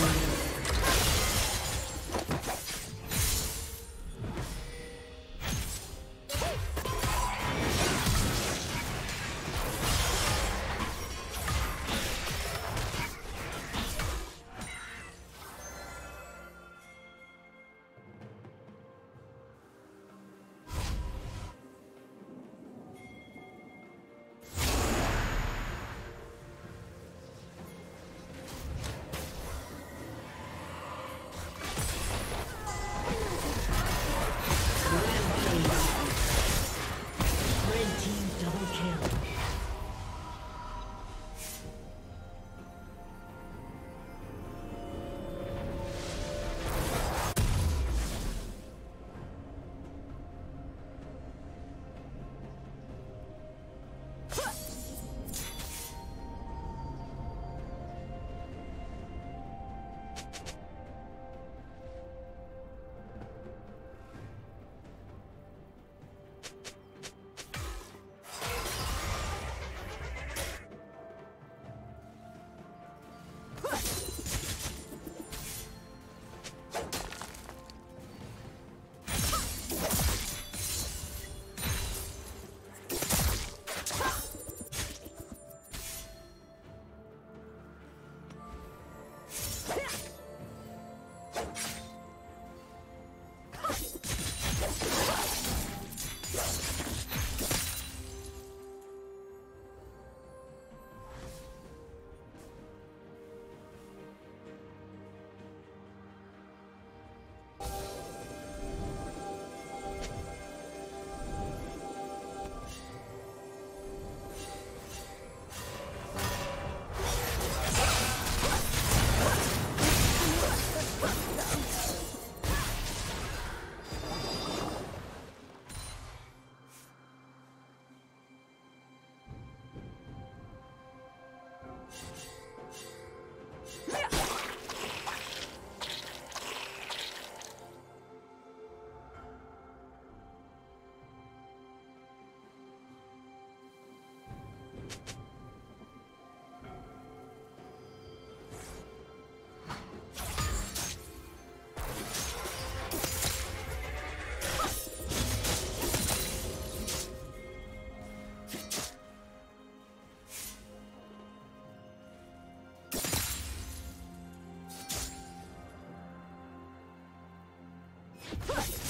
Legendary. Huh.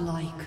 Godlike.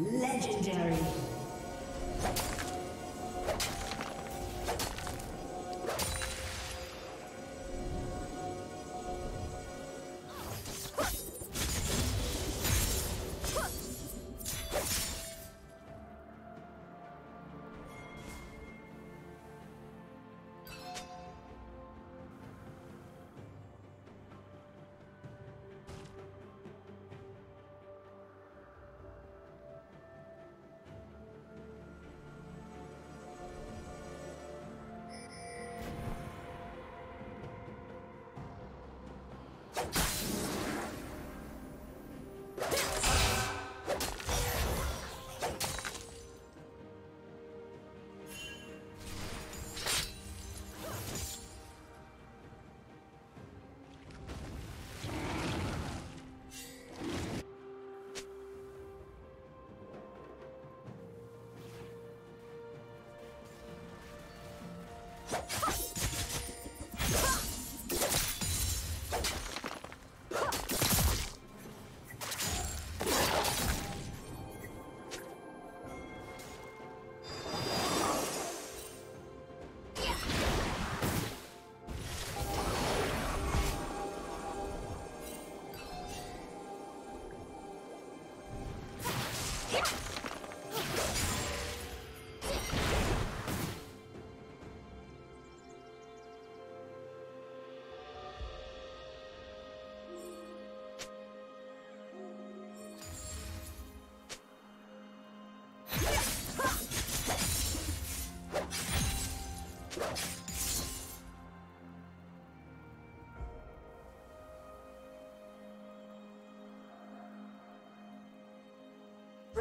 Legendary. Red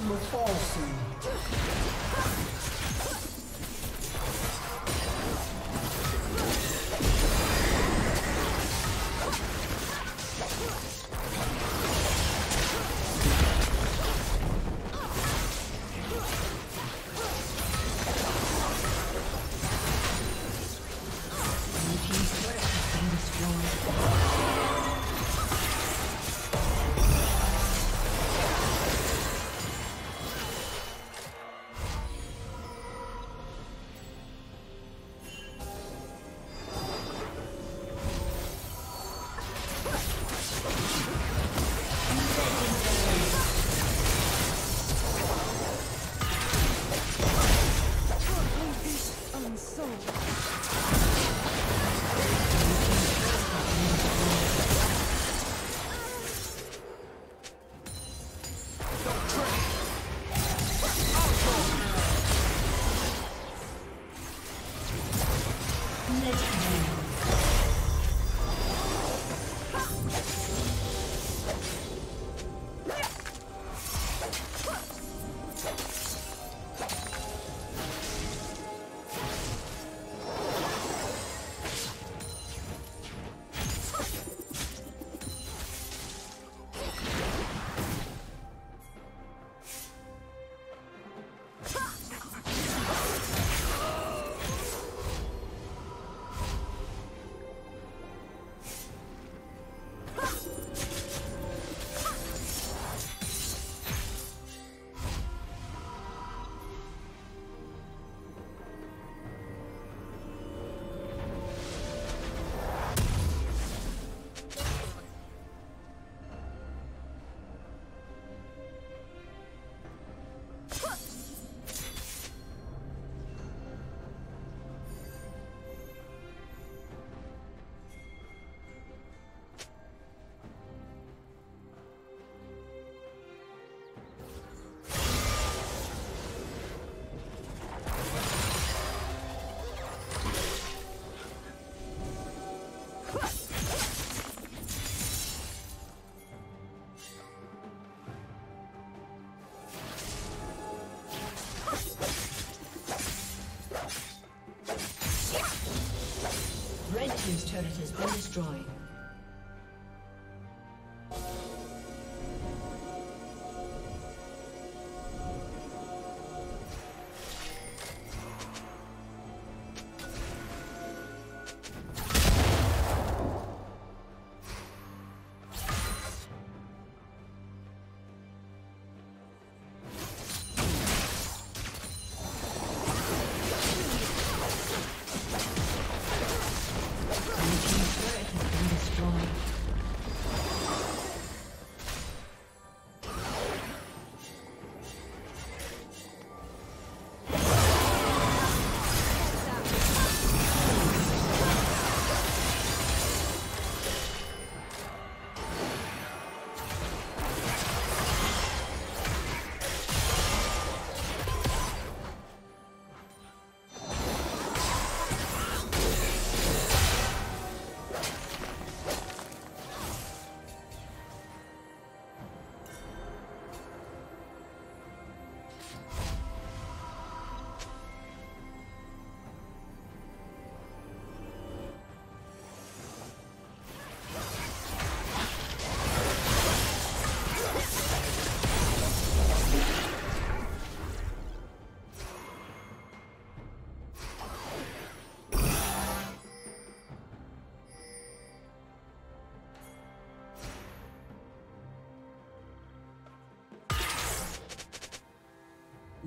Fall soon.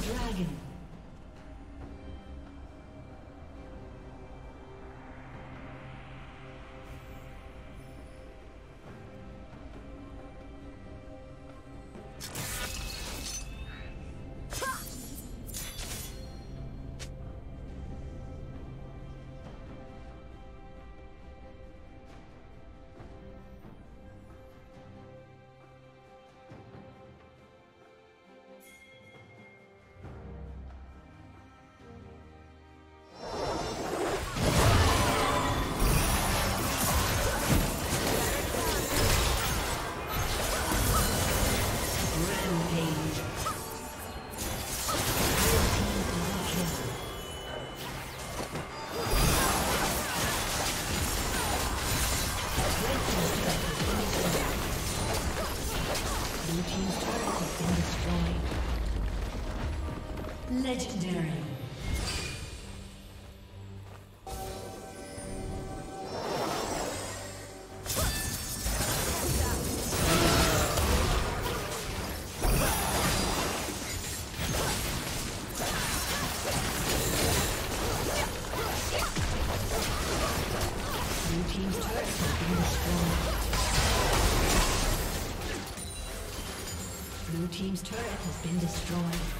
Dragon. destroyed.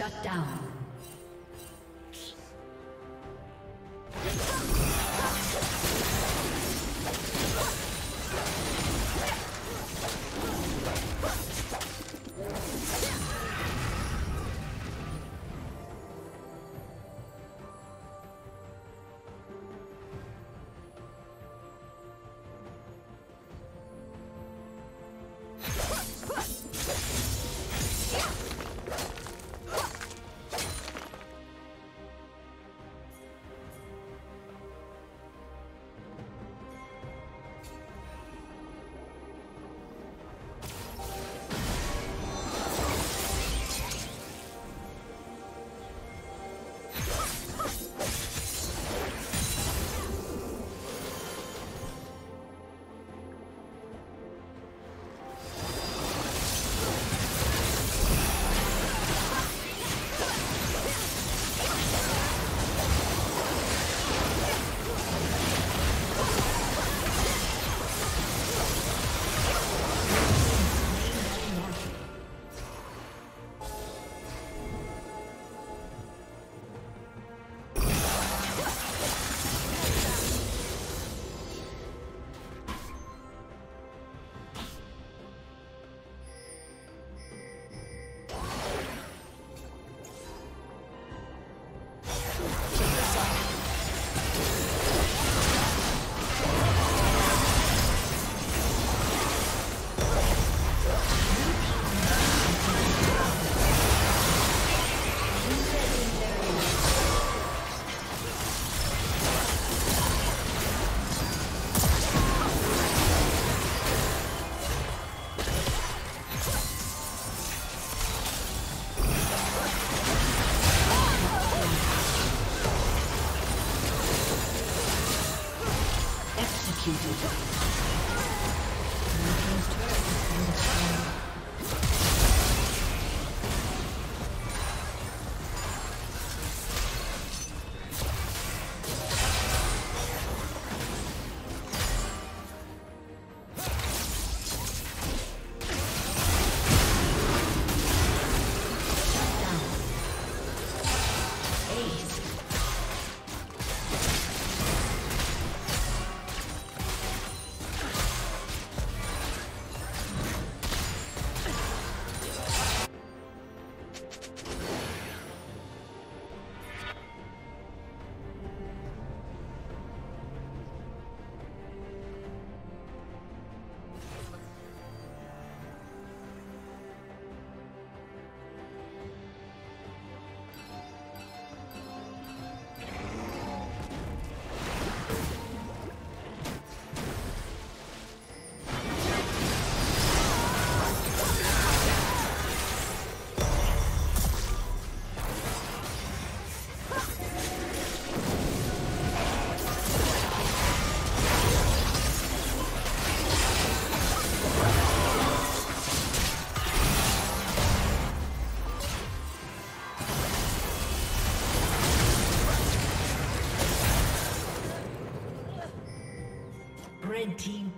Shut down.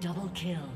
Double kill.